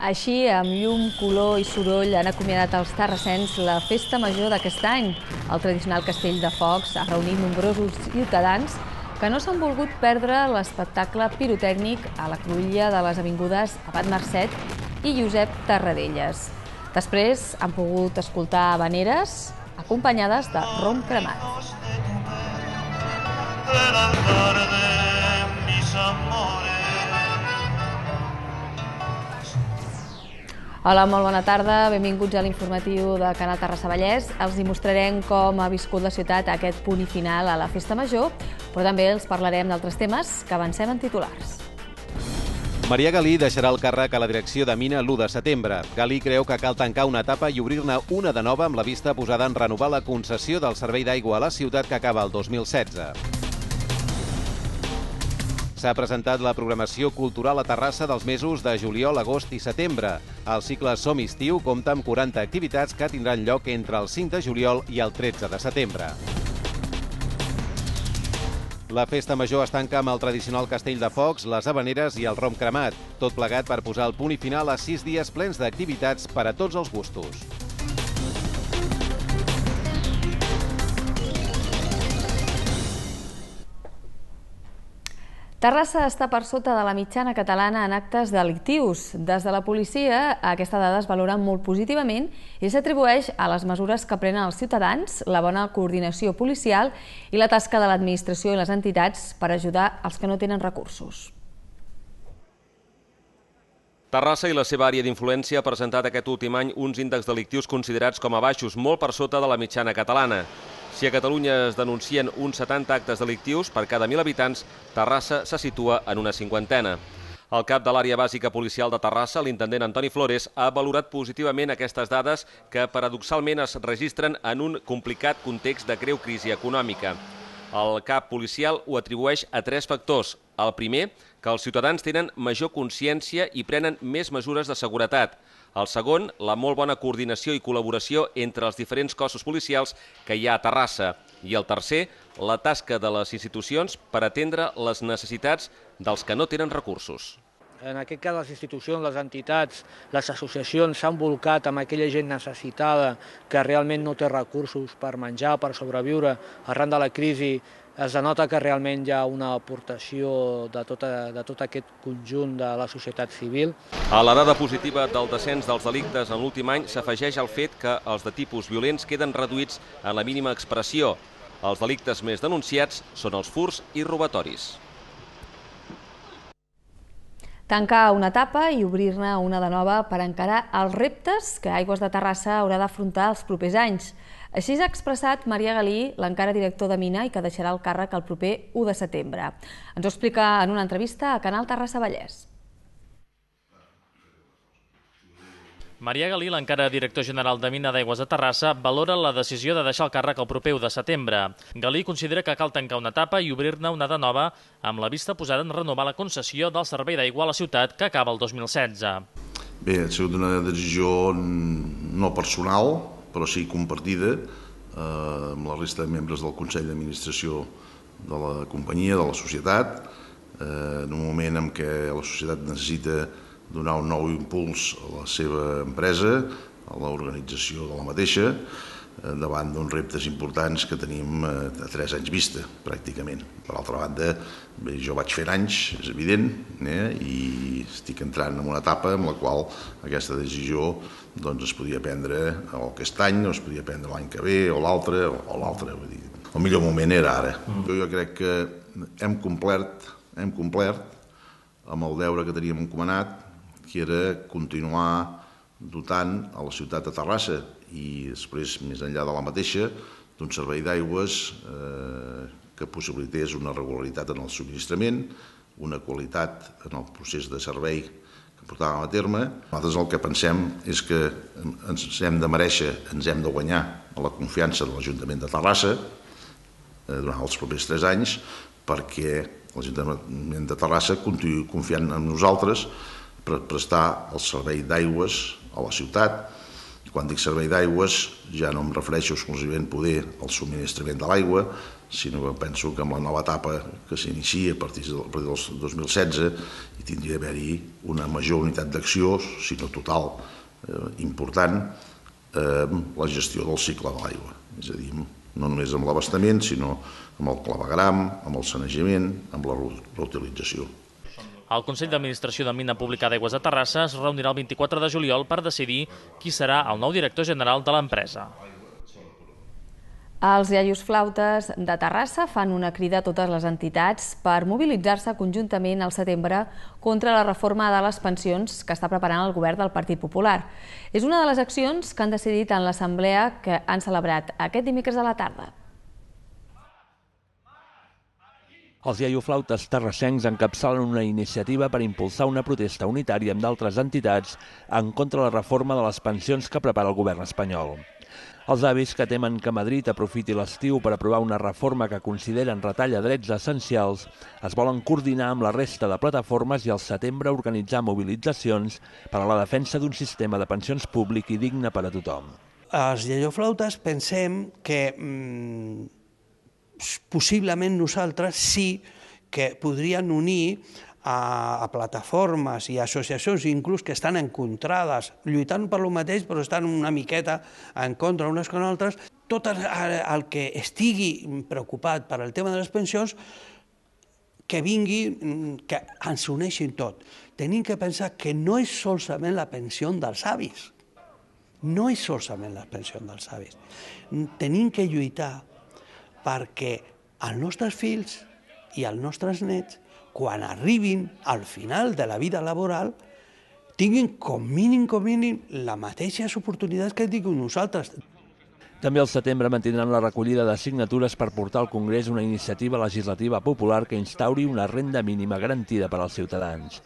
Així, amb llum, color i soroll, han acomiadat els terrassens la festa major d'aquest any. El tradicional castell de focs ha reunit nombrosos ciutadans que no s'han volgut perdre l'espectacle pirotècnic a la cruïlla de les avingudes Abat Mercet i Josep Tarradellas. Després han pogut escoltar habaneres acompanyades de rom cremat. Hola, molt bona tarda. Benvinguts a l'informatiu de Canal Terrassa Vallès. Els hi mostrarem com ha viscut la ciutat aquest punt i final a la Festa Major, però també els parlarem d'altres temes que avancem en titulars. Maria Galí deixarà el càrrec a la direcció de Mina l'1 de setembre. Galí creu que cal tancar una etapa i obrir-ne una de nova amb la vista posada en renovar la concessió del servei d'aigua a la ciutat que acaba el 2016. S'ha presentat la programació cultural a Terrassa dels mesos de juliol, agost i setembre. El cicle Som Estiu compta amb 40 activitats que tindran lloc entre el 5 de juliol i el 13 de setembre. La festa major es tanca amb el tradicional castell de focs, les habaneres i el rom cremat, tot plegat per posar el punt i final a sis dies plens d'activitats per a tots els gustos. Terrassa està per sota de la mitjana catalana en actes delictius. Des de la policia, aquesta dada es valora molt positivament i s'atribueix a les mesures que prenen els ciutadans, la bona coordinació policial i la tasca de l'administració i les entitats per ajudar els que no tenen recursos. Terrassa i la seva àrea d'influència ha presentat aquest últim any uns índexs delictius considerats com a baixos, molt per sota de la mitjana catalana. Si a Catalunya es denuncien uns 70 actes delictius per cada 1.000 habitants, Terrassa se situa en una cinquantena. El cap de l'àrea bàsica policial de Terrassa, l'intendent Antoni Flores, ha valorat positivament aquestes dades que paradoxalment es registren en un complicat context de greu crisi econòmica. El cap policial ho atribueix a tres factors. El primer, que els ciutadans tenen major consciència i prenen més mesures de seguretat. El segon, la molt bona coordinació i col·laboració entre els diferents cossos policials que hi ha a Terrassa. I el tercer, la tasca de les institucions per atendre les necessitats dels que no tenen recursos. En aquest cas, les institucions, les entitats, les associacions s'han volcat amb aquella gent necessitada que realment no té recursos per menjar, per sobreviure arran de la crisi es denota que realment hi ha una aportació de, tota, de tot aquest conjunt de la societat civil. A la dada positiva del descens dels delictes en l'últim any s'afegeix el fet que els de tipus violents queden reduïts en la mínima expressió. Els delictes més denunciats són els furs i robatoris. Tancar una etapa i obrir-ne una de nova per encarar els reptes que Aigües de Terrassa haurà d'afrontar els propers anys. Així s'ha expressat Maria Galí, l'encara director de Mina i que deixarà el càrrec el proper 1 de setembre. Ens ho explica en una entrevista a Canal Terrassa Vallès. Maria Galí, l'encara director general de Mina d'Aigües de Terrassa, valora la decisió de deixar el càrrec el proper 1 de setembre. Galí considera que cal tancar una etapa i obrir-ne una de nova amb la vista posada en renovar la concessió del servei d'aigua a la ciutat que acaba el 2016. Bé, ha sigut una decisió no personal, però sí compartida eh, amb la resta de membres del Consell d'Administració de la companyia, de la societat, eh, en un moment en què la societat necessita donar un nou impuls a la seva empresa, a l'organització de la mateixa, davant d'uns reptes importants que tenim eh, a tres anys vista, pràcticament. Per altra banda, bé, jo vaig fent anys, és evident, eh, i estic entrant en una etapa en la qual aquesta decisió doncs, es podia prendre o aquest any, o es podia prendre l'any que ve, o l'altre, o l'altre. El millor moment era ara. Mm. Jo, jo crec que hem complert, hem complert amb el deure que teníem encomanat, que era continuar dotant a la ciutat de Terrassa i després, més enllà de la mateixa, d'un servei d'aigües eh, que possibilités una regularitat en el subministrament, una qualitat en el procés de servei que portàvem a terme. Nosaltres el que pensem és que ens hem de mereixer, ens hem de guanyar la confiança de l'Ajuntament de Terrassa eh, durant els propers tres anys perquè l'Ajuntament de Terrassa continuï confiant en nosaltres per prestar el servei d'aigües a la ciutat. Quan dic servei d'aigües ja no em refereixo exclusivament poder al subministrament de l'aigua, sinó que penso que amb la nova etapa que s'inicia a partir del, a partir del 2016 hi tindria d'haver-hi una major unitat d'acció, si no total, eh, important, eh, la gestió del cicle de l'aigua. És a dir, no només amb l'abastament, sinó amb el clavegram, amb el sanejament, amb la reutilització. El Consell d'Administració de Mina Pública d'Aigües de Terrassa es reunirà el 24 de juliol per decidir qui serà el nou director general de l'empresa. Els iaios flautes de Terrassa fan una crida a totes les entitats per mobilitzar-se conjuntament al setembre contra la reforma de les pensions que està preparant el govern del Partit Popular. És una de les accions que han decidit en l'assemblea que han celebrat aquest dimecres a la tarda. Els iaioflautes terrassencs encapçalen una iniciativa per impulsar una protesta unitària amb d'altres entitats en contra la reforma de les pensions que prepara el govern espanyol. Els avis que temen que Madrid aprofiti l'estiu per aprovar una reforma que consideren retalla drets essencials es volen coordinar amb la resta de plataformes i al setembre organitzar mobilitzacions per a la defensa d'un sistema de pensions públic i digne per a tothom. Els lleioflautes pensem que mm, possiblement nosaltres sí que podrien unir a, a plataformes i associacions inclús que estan encontrades, lluitant per lo mateix però estan una miqueta en contra unes con altres, tot el, el que estigui preocupat per al tema de les pensions que vingui, que ens uneixin tot. Tenim que pensar que no és solament la pensió dels avis, no és solament la pensió dels avis. Tenim que lluitar perquè els nostres fills i els nostres nets quan arribin al final de la vida laboral, tinguin com mínim, com mínim, la mateixes oportunitats que tinguin nosaltres. També al setembre mantindran la recollida de signatures per portar al Congrés una iniciativa legislativa popular que instauri una renda mínima garantida per als ciutadans.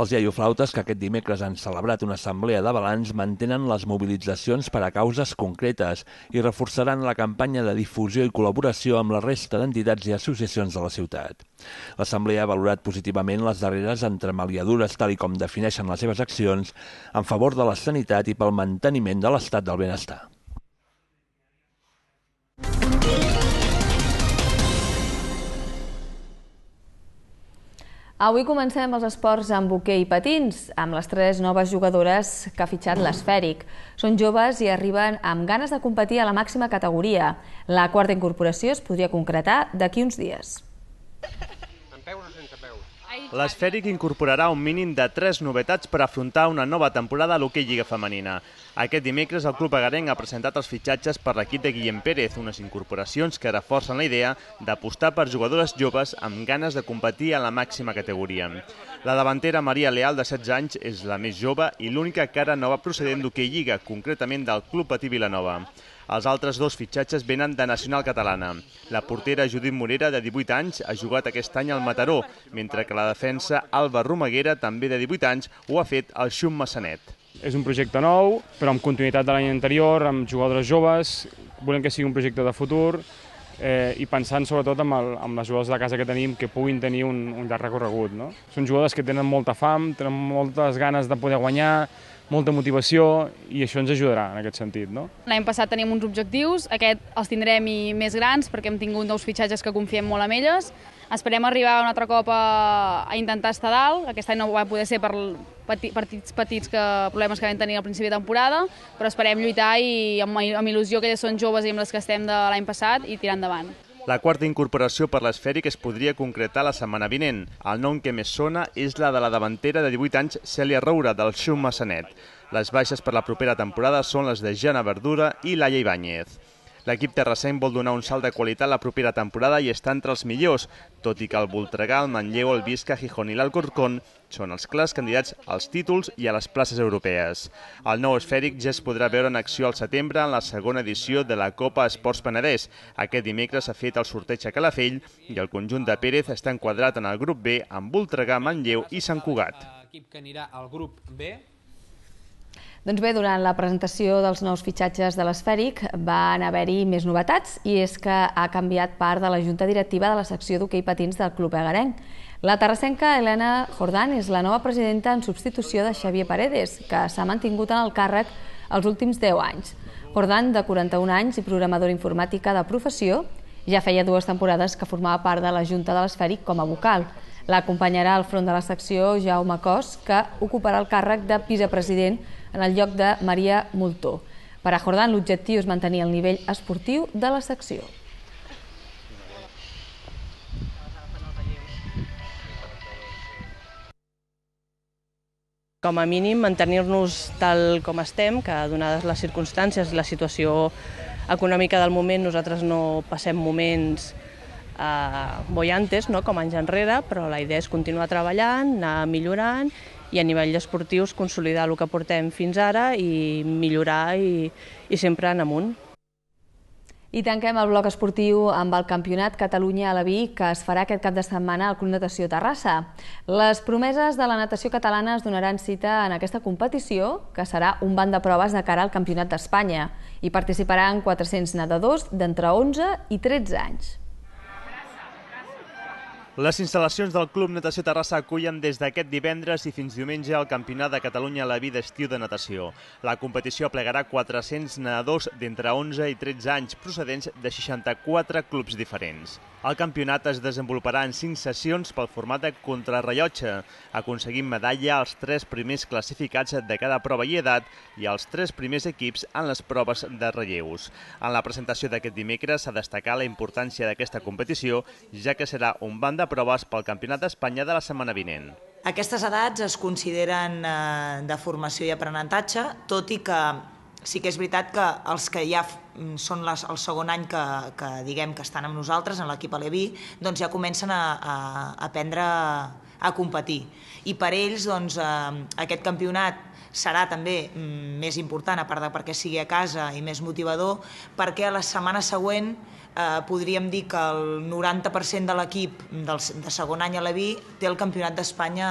Els iaioflautes, que aquest dimecres han celebrat una assemblea de balanç, mantenen les mobilitzacions per a causes concretes i reforçaran la campanya de difusió i col·laboració amb la resta d'entitats i associacions de la ciutat. L'assemblea ha valorat positivament les darreres entremaliadures, tal i com defineixen les seves accions, en favor de la sanitat i pel manteniment de l'estat del benestar. Avui comencem els esports amb hoquei i patins, amb les tres noves jugadores que ha fitxat l'Esfèric. Són joves i arriben amb ganes de competir a la màxima categoria. La quarta incorporació es podria concretar d'aquí uns dies. L'Esfèric incorporarà un mínim de tres novetats per afrontar una nova temporada a l'hoquei Lliga Femenina. Aquest dimecres el club agarenc ha presentat els fitxatges per l'equip de Guillem Pérez, unes incorporacions que reforcen la idea d'apostar per jugadores joves amb ganes de competir a la màxima categoria. La davantera Maria Leal, de 16 anys, és la més jove i l'única cara nova procedent d'hoquei Lliga, concretament del Club Patí Vilanova. Els altres dos fitxatges venen de Nacional Catalana. La portera Judit Morera, de 18 anys, ha jugat aquest any al Mataró, mentre que la defensa Alba Romaguera, també de 18 anys, ho ha fet al Xum Massanet. És un projecte nou, però amb continuïtat de l'any anterior, amb jugadores joves, volem que sigui un projecte de futur, eh, i pensant sobretot amb, el, amb les jugadores de casa que tenim que puguin tenir un, un llarg recorregut. No? Són jugadores que tenen molta fam, tenen moltes ganes de poder guanyar, molta motivació i això ens ajudarà en aquest sentit. No? L'any passat teníem uns objectius, aquest els tindrem i més grans perquè hem tingut nous fitxatges que confiem molt en elles. Esperem arribar un altre cop a, a intentar estar dalt. Aquest any no va poder ser per partits petits que, problemes que vam tenir al principi de temporada, però esperem lluitar i amb, amb il·lusió que ja són joves i amb les que estem de l'any passat i tirar endavant. La quarta incorporació per l'esfèric es podria concretar la setmana vinent. El nom que més sona és la de la davantera de 18 anys Cèlia Roura, del Xum Massanet. Les baixes per la propera temporada són les de Jana Verdura i Laia Ibáñez. L'equip terrassenc vol donar un salt de qualitat la propera temporada i està entre els millors, tot i que el Voltregà, el Manlleu, el Visca, Gijón i l'Alcorcón són els clars candidats als títols i a les places europees. El nou esfèric ja es podrà veure en acció al setembre en la segona edició de la Copa Esports Penedès. Aquest dimecres s'ha fet el sorteig a Calafell i el conjunt de Pérez està enquadrat en el grup B amb Voltregà, Manlleu i Sant Cugat. L'equip que anirà al grup B doncs bé, durant la presentació dels nous fitxatges de l'Esfèric van haver-hi més novetats i és que ha canviat part de la junta directiva de la secció d'hoquei patins del Club Egarenc. La terrassenca Helena Jordán és la nova presidenta en substitució de Xavier Paredes, que s'ha mantingut en el càrrec els últims 10 anys. Jordán, de 41 anys i programadora informàtica de professió, Ja feia dues temporades que formava part de la Junta de l'Esfèric com a vocal. L'acompanyarà al front de la secció Jaume Cos, que ocuparà el càrrec de vicepresident en el lloc de Maria Multó. Per a Jordan, l'objectiu és mantenir el nivell esportiu de la secció. com a mínim mantenir-nos tal com estem, que donades les circumstàncies i la situació econòmica del moment, nosaltres no passem moments eh, bollantes, no? com anys enrere, però la idea és continuar treballant, anar millorant i a nivell esportius consolidar el que portem fins ara i millorar i, i sempre en amunt. I tanquem el bloc esportiu amb el Campionat Catalunya a la Vic, que es farà aquest cap de setmana al Club Natació Terrassa. Les promeses de la natació catalana es donaran cita en aquesta competició, que serà un banc de proves de cara al Campionat d'Espanya. Hi participaran 400 nedadors d'entre 11 i 13 anys. Les instal·lacions del Club Natació Terrassa acullen des d'aquest divendres i fins diumenge el Campionat de Catalunya a la vida estiu de natació. La competició plegarà 400 nedadors d'entre 11 i 13 anys procedents de 64 clubs diferents. El campionat es desenvoluparà en 5 sessions pel format de contrarrellotge, aconseguint medalla als tres primers classificats de cada prova i edat i als tres primers equips en les proves de relleus. En la presentació d'aquest dimecres s'ha destacat la importància d'aquesta competició, ja que serà un banc de proves pel Campionat d'Espanya de la setmana vinent. Aquestes edats es consideren eh, de formació i aprenentatge, tot i que sí que és veritat que els que ja són les, el segon any que, que diguem que estan amb nosaltres, en l'equip Aleví, doncs ja comencen a, a, aprendre a competir. I per ells doncs, eh, aquest campionat serà també mm, més important, a part de perquè sigui a casa i més motivador, perquè a la setmana següent eh, podríem dir que el 90% de l'equip de segon any a la Vi té el Campionat d'Espanya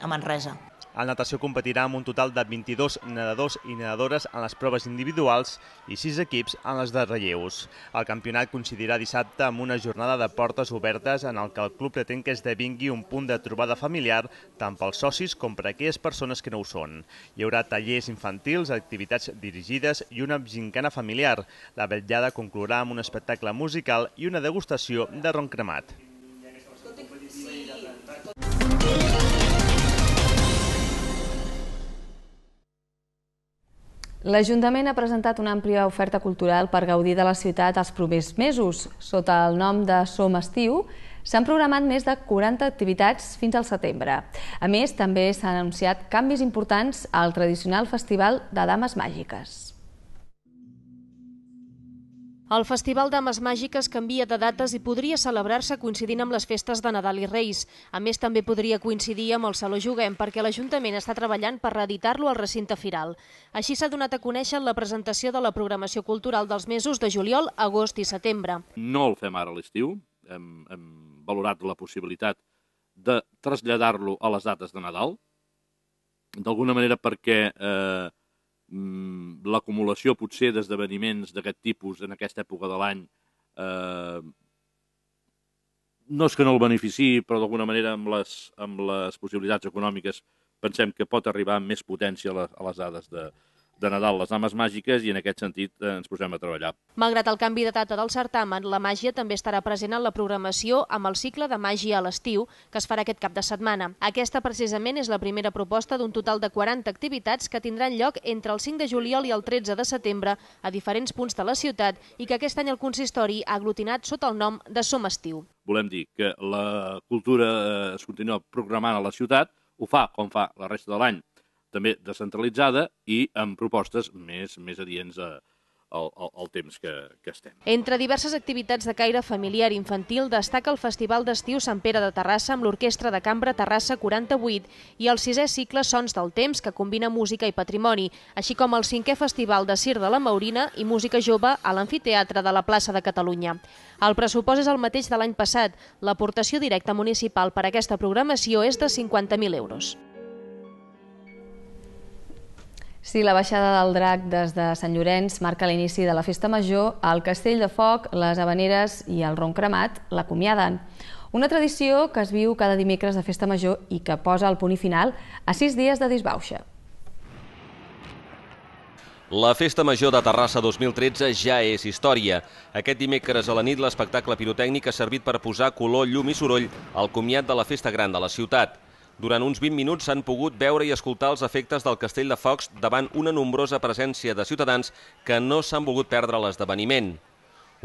a Manresa. El natació competirà amb un total de 22 nedadors i nedadores en les proves individuals i 6 equips en les de relleus. El campionat coincidirà dissabte amb una jornada de portes obertes en el que el club pretén que esdevingui un punt de trobada familiar tant pels socis com per aquelles persones que no ho són. Hi haurà tallers infantils, activitats dirigides i una gincana familiar. La vetllada conclourà amb un espectacle musical i una degustació de ron cremat. L'Ajuntament ha presentat una àmplia oferta cultural per gaudir de la ciutat els propers mesos. Sota el nom de Som Estiu, s'han programat més de 40 activitats fins al setembre. A més, també s'han anunciat canvis importants al tradicional Festival de Dames Màgiques. El Festival Dames Màgiques canvia de dates i podria celebrar-se coincidint amb les festes de Nadal i Reis. A més, també podria coincidir amb el Saló Juguem perquè l'Ajuntament està treballant per reeditar-lo al recinte firal. Així s'ha donat a conèixer la presentació de la programació cultural dels mesos de juliol, agost i setembre. No el fem ara a l'estiu, hem, hem valorat la possibilitat de traslladar-lo a les dates de Nadal, d'alguna manera perquè eh, l'acumulació potser d'esdeveniments d'aquest tipus en aquesta època de l'any eh, no és que no el benefici, però d'alguna manera amb les, amb les possibilitats econòmiques pensem que pot arribar amb més potència a les, a les dades de, de Nadal, les dames màgiques, i en aquest sentit eh, ens posem a treballar. Malgrat el canvi de data del certamen, la màgia també estarà present en la programació amb el cicle de màgia a l'estiu, que es farà aquest cap de setmana. Aquesta precisament és la primera proposta d'un total de 40 activitats que tindran lloc entre el 5 de juliol i el 13 de setembre a diferents punts de la ciutat i que aquest any el consistori ha aglutinat sota el nom de Som Estiu. Volem dir que la cultura eh, es continua programant a la ciutat, ho fa com fa la resta de l'any també descentralitzada i amb propostes més, més adients a, el, el, el temps que, que estem. Entre diverses activitats de caire familiar i infantil destaca el Festival d'Estiu Sant Pere de Terrassa amb l'Orquestra de Cambra Terrassa 48 i el sisè cicle Sons del Temps que combina música i patrimoni, així com el cinquè Festival de Cir de la Maurina i música jove a l'Amfiteatre de la plaça de Catalunya. El pressupost és el mateix de l'any passat. L'aportació directa municipal per a aquesta programació és de 50.000 euros. Sí, la baixada del drac des de Sant Llorenç marca l'inici de la festa major, el castell de foc, les habaneres i el ron cremat l'acomiaden. Una tradició que es viu cada dimecres de festa major i que posa el punt final a sis dies de disbauxa. La Festa Major de Terrassa 2013 ja és història. Aquest dimecres a la nit l'espectacle pirotècnic ha servit per posar color, llum i soroll al comiat de la Festa Gran de la ciutat. Durant uns 20 minuts s'han pogut veure i escoltar els efectes del Castell de Focs davant una nombrosa presència de ciutadans que no s'han volgut perdre l'esdeveniment.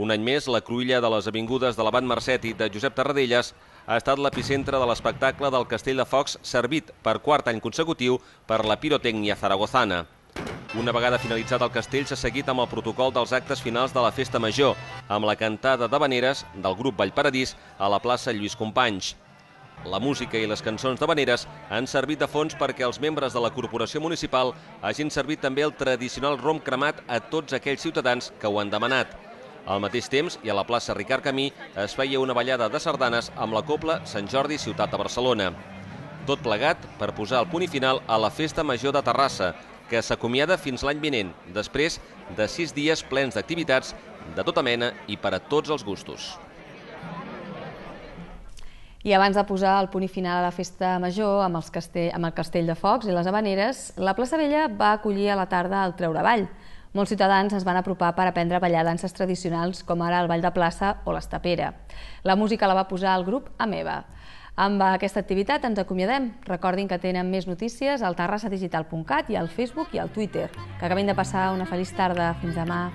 Un any més, la cruïlla de les avingudes de l'Abat Marcet i de Josep Tarradellas ha estat l'epicentre de l'espectacle del Castell de Focs servit per quart any consecutiu per la pirotècnia zaragozana. Una vegada finalitzat el castell s'ha seguit amb el protocol dels actes finals de la Festa Major, amb la cantada de Vaneres del grup Vallparadís a la plaça Lluís Companys. La música i les cançons de Vaneres han servit de fons perquè els membres de la Corporació Municipal hagin servit també el tradicional rom cremat a tots aquells ciutadans que ho han demanat. Al mateix temps, i a la plaça Ricard Camí, es feia una ballada de sardanes amb la Copla Sant Jordi Ciutat de Barcelona. Tot plegat per posar el punt i final a la Festa Major de Terrassa, que s'acomiada fins l'any vinent, després de sis dies plens d'activitats de tota mena i per a tots els gustos. I abans de posar el punt i final a la festa major amb, els castell, amb el castell de focs i les habaneres, la plaça Vella va acollir a la tarda el Treuravall. Molts ciutadans es van apropar per aprendre a ballar danses tradicionals com ara el ball de plaça o l'estapera. La música la va posar el grup Ameba. Amb aquesta activitat ens acomiadem. Recordin que tenen més notícies al terrassadigital.cat i al Facebook i al Twitter. Que acabin de passar una feliç tarda. Fins demà.